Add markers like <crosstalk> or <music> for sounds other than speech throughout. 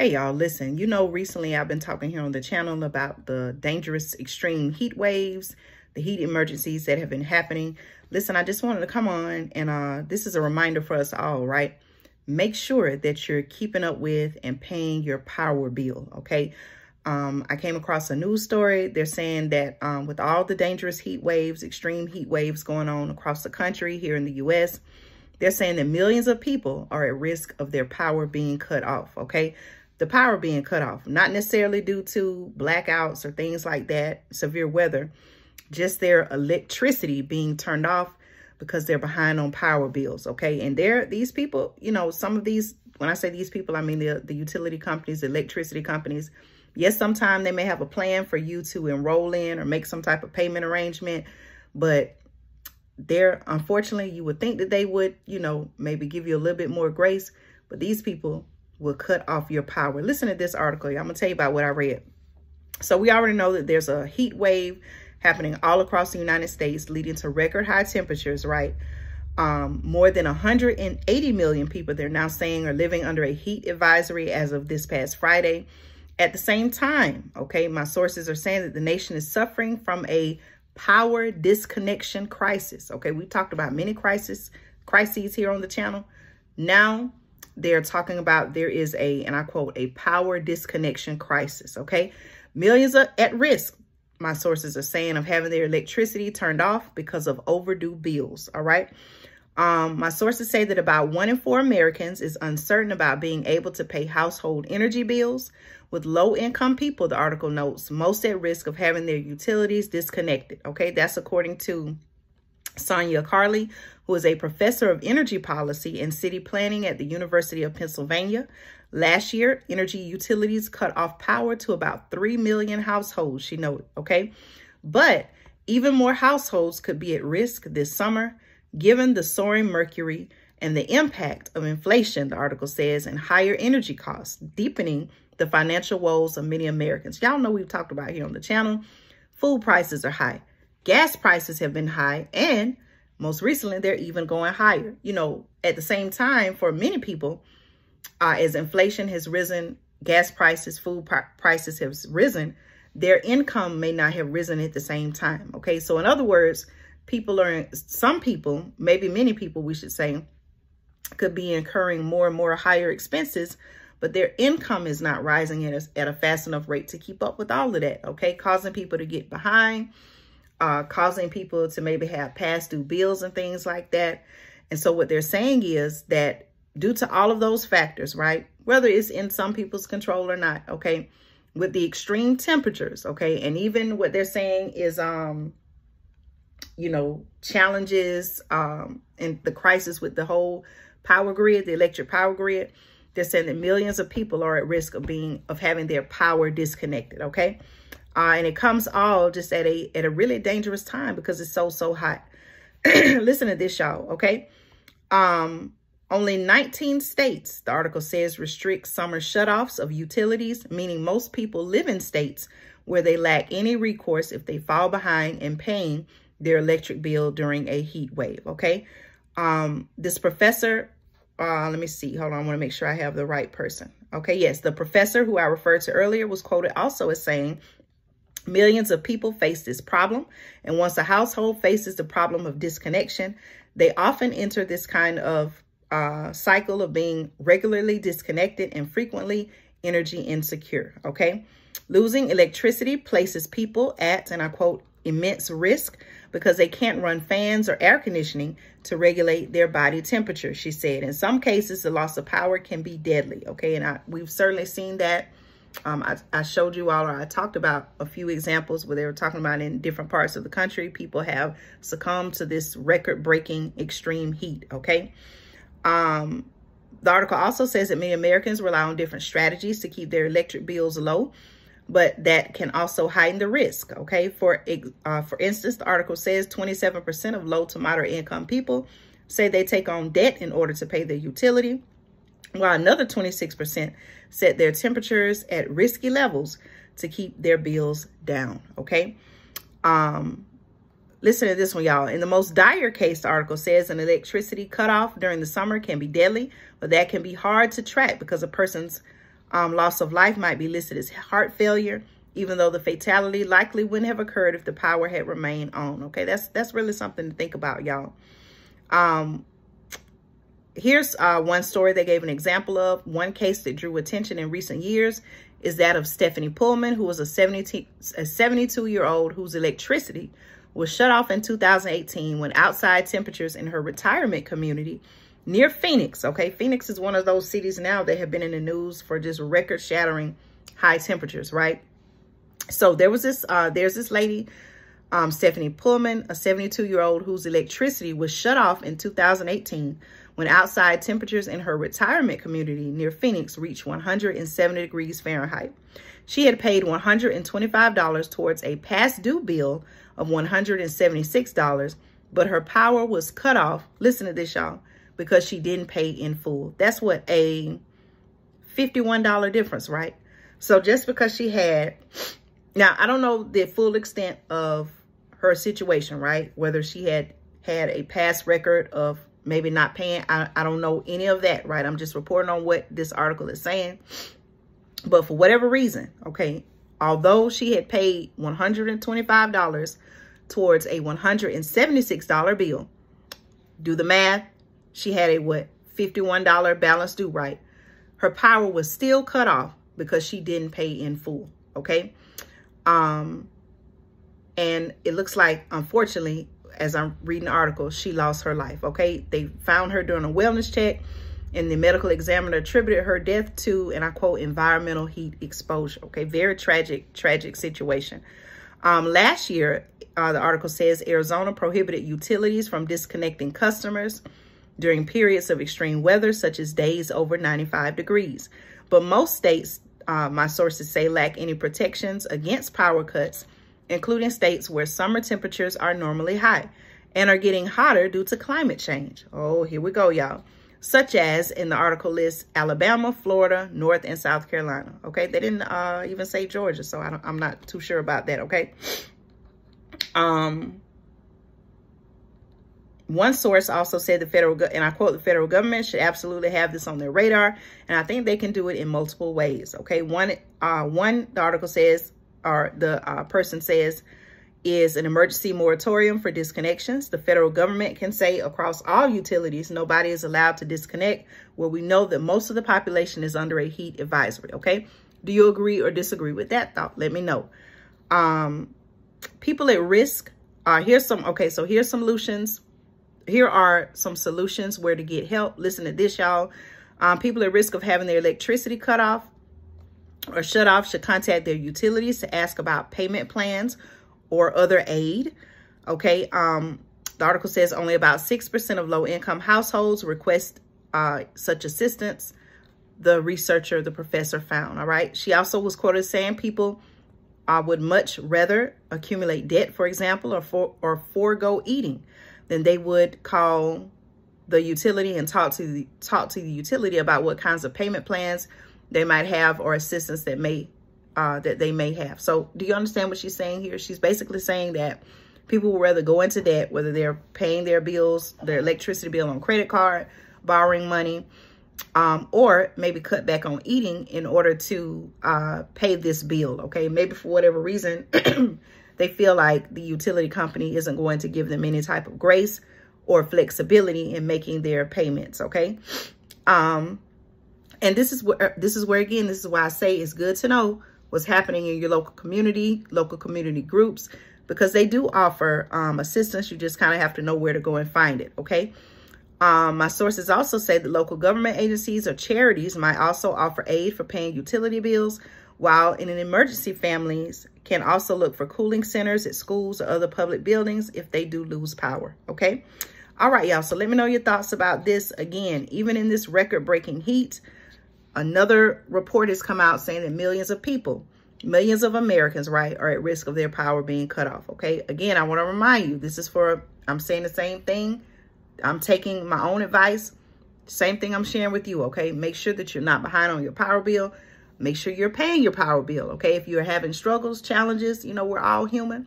Hey y'all, listen, you know recently I've been talking here on the channel about the dangerous extreme heat waves, the heat emergencies that have been happening. Listen, I just wanted to come on and uh, this is a reminder for us all, right? Make sure that you're keeping up with and paying your power bill, okay? Um, I came across a news story. They're saying that um, with all the dangerous heat waves, extreme heat waves going on across the country here in the U.S., they're saying that millions of people are at risk of their power being cut off, okay? The power being cut off, not necessarily due to blackouts or things like that, severe weather, just their electricity being turned off because they're behind on power bills, okay? And there, these people, you know, some of these, when I say these people, I mean the, the utility companies, the electricity companies, yes, sometimes they may have a plan for you to enroll in or make some type of payment arrangement, but they're, unfortunately, you would think that they would, you know, maybe give you a little bit more grace, but these people will cut off your power. Listen to this article. I'm going to tell you about what I read. So we already know that there's a heat wave happening all across the United States, leading to record high temperatures, right? Um, more than 180 million people, they're now saying, are living under a heat advisory as of this past Friday. At the same time, okay, my sources are saying that the nation is suffering from a power disconnection crisis. Okay, we talked about many crises, crises here on the channel. Now they're talking about there is a, and I quote, a power disconnection crisis, okay? Millions are at risk, my sources are saying, of having their electricity turned off because of overdue bills, all right? Um, my sources say that about one in four Americans is uncertain about being able to pay household energy bills. With low-income people, the article notes, most at risk of having their utilities disconnected, okay? That's according to Sanya Carley, who is a professor of energy policy and city planning at the University of Pennsylvania. Last year, energy utilities cut off power to about 3 million households, she noted, okay? But even more households could be at risk this summer, given the soaring mercury and the impact of inflation, the article says, and higher energy costs, deepening the financial woes of many Americans. Y'all know we've talked about here on the channel. Food prices are high. Gas prices have been high and most recently they're even going higher. You know, at the same time for many people, uh, as inflation has risen, gas prices, food prices have risen, their income may not have risen at the same time. Okay, so in other words, people are, some people, maybe many people we should say, could be incurring more and more higher expenses, but their income is not rising at a, at a fast enough rate to keep up with all of that, okay? Causing people to get behind, uh, causing people to maybe have past due bills and things like that. And so what they're saying is that due to all of those factors, right, whether it's in some people's control or not, okay, with the extreme temperatures, okay, and even what they're saying is, um, you know, challenges um, and the crisis with the whole power grid, the electric power grid, they're saying that millions of people are at risk of being, of having their power disconnected, okay? Uh, and it comes all just at a at a really dangerous time because it's so, so hot. <clears throat> Listen to this, y'all, okay? Um, only 19 states, the article says, restrict summer shutoffs of utilities, meaning most people live in states where they lack any recourse if they fall behind in paying their electric bill during a heat wave, okay? Um, this professor, uh, let me see, hold on, I want to make sure I have the right person. Okay, yes, the professor who I referred to earlier was quoted also as saying Millions of people face this problem, and once a household faces the problem of disconnection, they often enter this kind of uh, cycle of being regularly disconnected and frequently energy insecure, okay? Losing electricity places people at, and I quote, immense risk because they can't run fans or air conditioning to regulate their body temperature, she said. In some cases, the loss of power can be deadly, okay? And I, we've certainly seen that um, I, I, showed you all, or I talked about a few examples where they were talking about in different parts of the country, people have succumbed to this record-breaking extreme heat, okay? Um, the article also says that many Americans rely on different strategies to keep their electric bills low, but that can also heighten the risk, okay? For, uh, for instance, the article says 27% of low to moderate income people say they take on debt in order to pay their utility while another 26% set their temperatures at risky levels to keep their bills down, okay? Um, listen to this one, y'all. In the most dire case, the article says an electricity cutoff during the summer can be deadly, but that can be hard to track because a person's Um, loss of life might be listed as heart failure, even though the fatality likely wouldn't have occurred if the power had remained on. Okay, that's that's really something to think about, y'all. Um, here's uh, one story they gave an example of. One case that drew attention in recent years is that of Stephanie Pullman, who was a 72-year-old whose electricity was shut off in 2018 when outside temperatures in her retirement community near Phoenix, okay? Phoenix is one of those cities now that have been in the news for just record-shattering high temperatures, right? So there was this, uh, there's this lady, um, Stephanie Pullman, a 72-year-old whose electricity was shut off in 2018 when outside temperatures in her retirement community near Phoenix reached 170 degrees Fahrenheit. She had paid $125 towards a past due bill of $176, but her power was cut off. Listen to this, y'all, because she didn't pay in full. That's what a $51 difference, right? So just because she had, now I don't know the full extent of her situation, right? Whether she had had a past record of maybe not paying. I, I don't know any of that, right? I'm just reporting on what this article is saying. But for whatever reason, okay, although she had paid $125 towards a $176 bill, do the math, she had a what, $51 balance due, right? Her power was still cut off because she didn't pay in full, okay? Um, and it looks like, unfortunately, as I'm reading the article, she lost her life, okay? They found her during a wellness check and the medical examiner attributed her death to, and I quote, environmental heat exposure, okay? Very tragic, tragic situation. Um, last year, uh, the article says Arizona prohibited utilities from disconnecting customers during periods of extreme weather, such as days over 95 degrees. But most states, uh, my sources say, lack any protections against power cuts including states where summer temperatures are normally high and are getting hotter due to climate change. Oh, here we go, y'all. Such as in the article list, Alabama, Florida, North and South Carolina. Okay, they didn't uh, even say Georgia, so I am not too sure about that. Okay. Um, one source also said the federal, and I quote, the federal government should absolutely have this on their radar. And I think they can do it in multiple ways. Okay. One, uh, one, the article says or the uh, person says is an emergency moratorium for disconnections. The federal government can say across all utilities, nobody is allowed to disconnect where we know that most of the population is under a heat advisory, okay? Do you agree or disagree with that thought? Let me know. Um, people at risk, uh, here's some, okay, so here's some solutions. Here are some solutions where to get help. Listen to this, y'all. Um, people at risk of having their electricity cut off or shut off should contact their utilities to ask about payment plans or other aid. Okay. Um, the article says only about 6% of low-income households request uh, such assistance, the researcher, the professor found, all right? She also was quoted saying people uh, would much rather accumulate debt, for example, or, for, or forego eating than they would call the utility and talk to the, talk to the utility about what kinds of payment plans they might have or assistance that may uh, that they may have. So do you understand what she's saying here? She's basically saying that people will rather go into debt, whether they're paying their bills, their electricity bill on credit card, borrowing money, um, or maybe cut back on eating in order to uh, pay this bill, okay? Maybe for whatever reason, <clears throat> they feel like the utility company isn't going to give them any type of grace or flexibility in making their payments, okay? Um, and this is where, this is where, again, this is why I say it's good to know what's happening in your local community, local community groups, because they do offer um, assistance. You just kind of have to know where to go and find it, okay? Um, my sources also say that local government agencies or charities might also offer aid for paying utility bills, while in an emergency, families can also look for cooling centers at schools or other public buildings if they do lose power, okay? All right, y'all, so let me know your thoughts about this. Again, even in this record-breaking heat, Another report has come out saying that millions of people, millions of Americans, right, are at risk of their power being cut off, okay? Again, I want to remind you, this is for, I'm saying the same thing. I'm taking my own advice. Same thing I'm sharing with you, okay? Make sure that you're not behind on your power bill. Make sure you're paying your power bill, okay? If you're having struggles, challenges, you know, we're all human.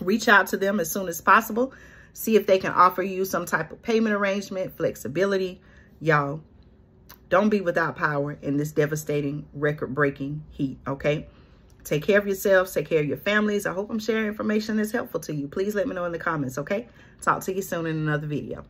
Reach out to them as soon as possible. See if they can offer you some type of payment arrangement, flexibility. Y'all, Don't be without power in this devastating, record-breaking heat, okay? Take care of yourselves. Take care of your families. I hope I'm sharing information that's helpful to you. Please let me know in the comments, okay? Talk to you soon in another video.